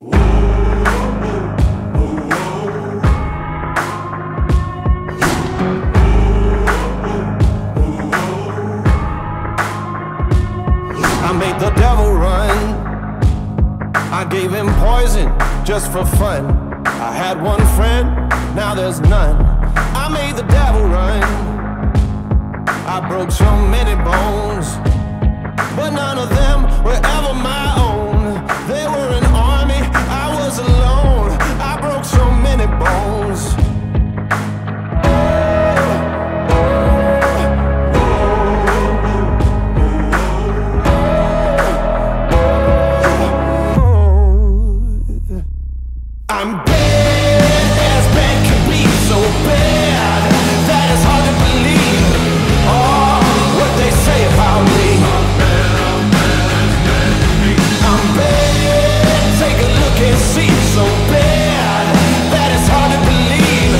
I made the devil run. I gave him poison just for fun. I had one friend, now there's none. I'm bad as bad can be, so bad that it's hard to believe. Oh, what they say about me. I'm bad, I'm bad as bad can be. I'm bad, take a look and see, so bad that it's hard to believe.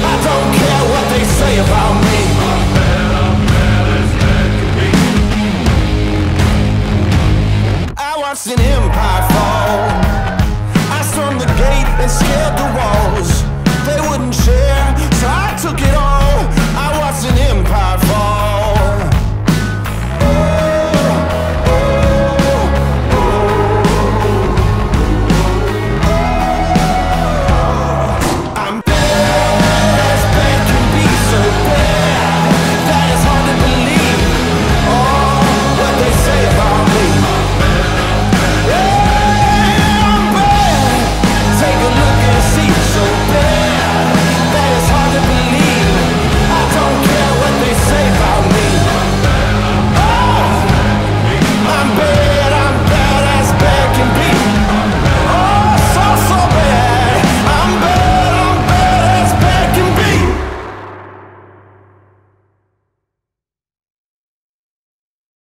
I don't care what they say about me. I'm bad, I'm bad as bad can be. I watched an empire.